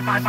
Bye.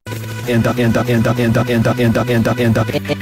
and up and up and up and up and up and up and up and up and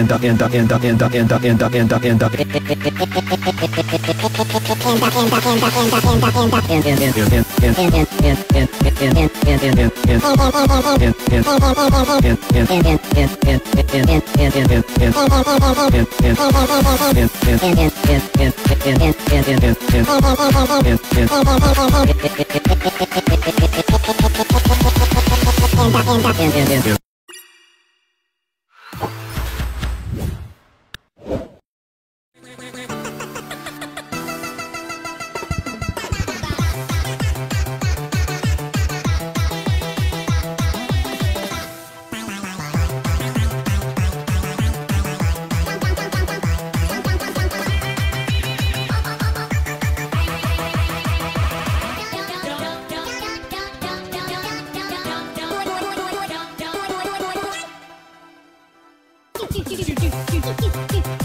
ンダケンダケンダケンダ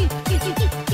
去去去。